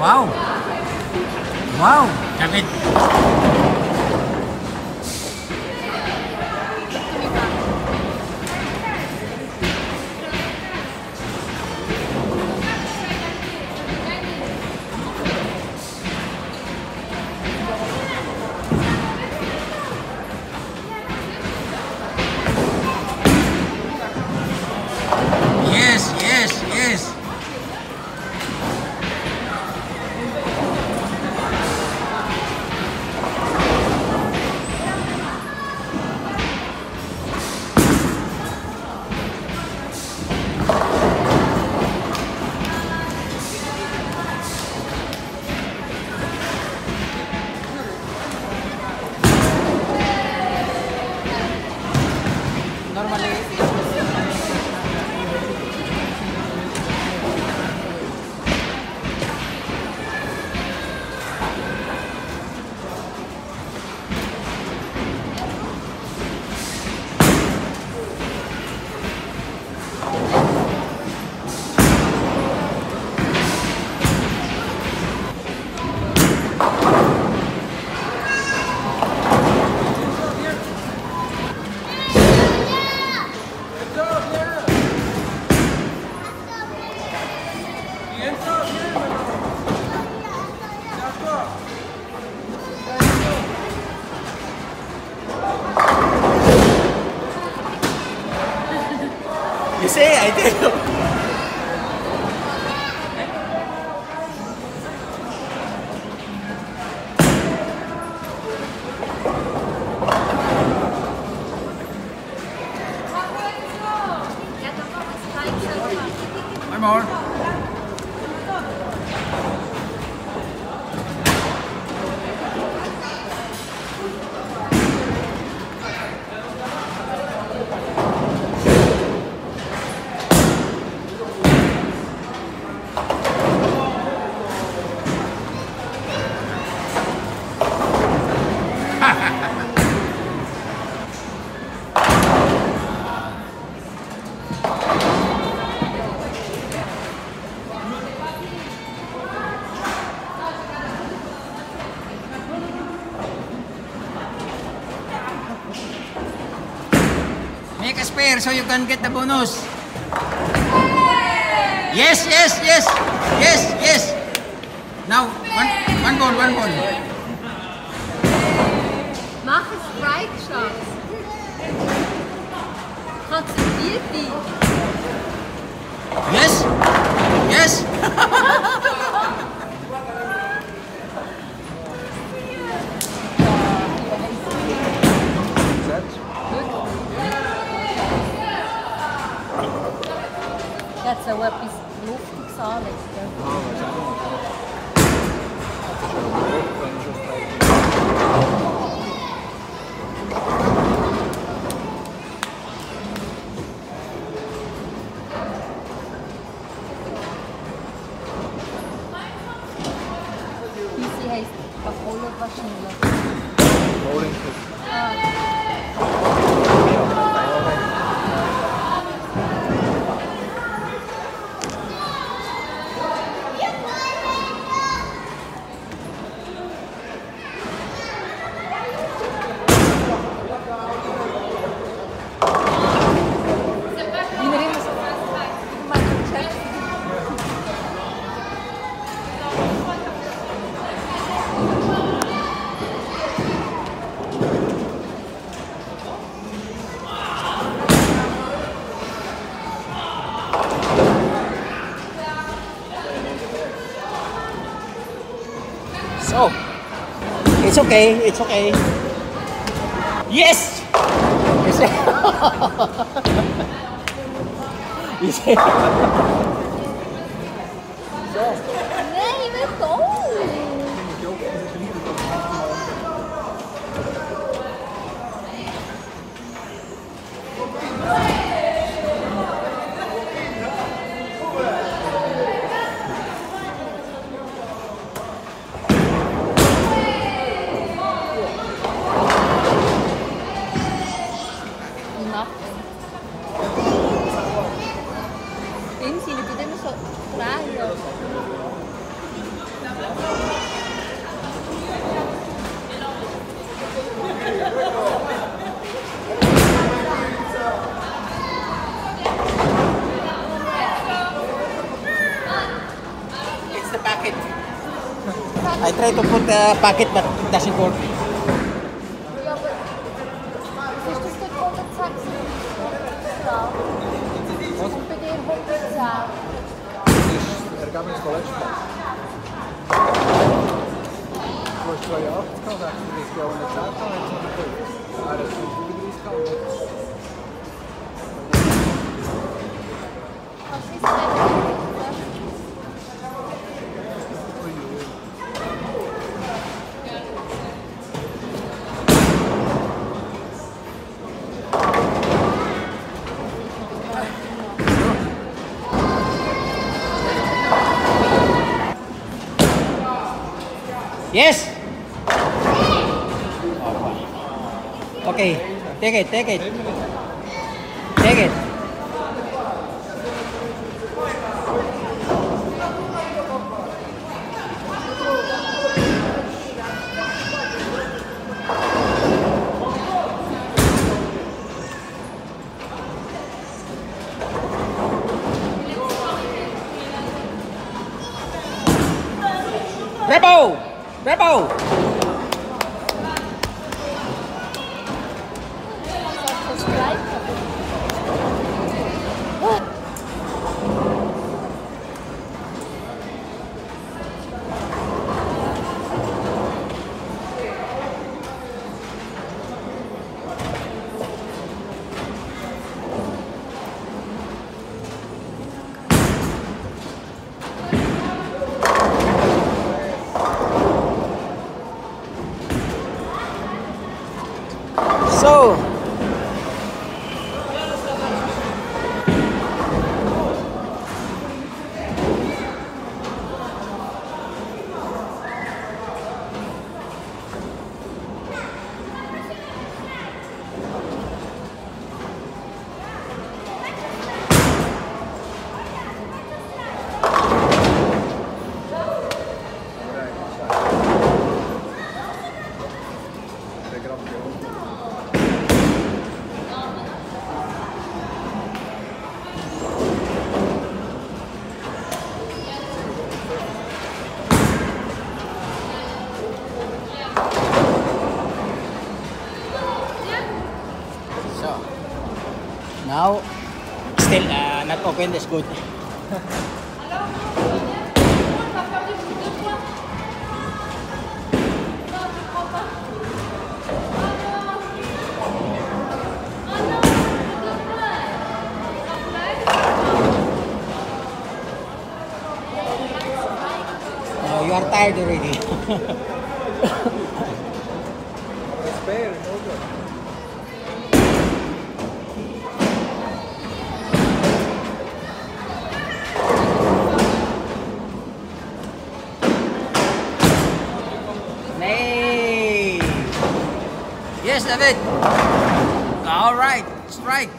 Wow! Wow! Kapit! Make a spare so you can get the bonus. Yes, yes, yes, yes, yes. Now, one, one goal, one goal. Mach es breit, Schatz. Konzentriert dich. 올릴 것입니다. 오렌지. So, it's okay, it's okay. Yes! Yes. You see? Nee, je bent try to put a packet, but it doesn't work. Yes! Okay, take it, take it. Take it. Rebel! Rebel! Now, still uh, not open, that's good. You are tired already. Spare, David! All right, strike!